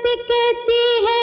कहती है।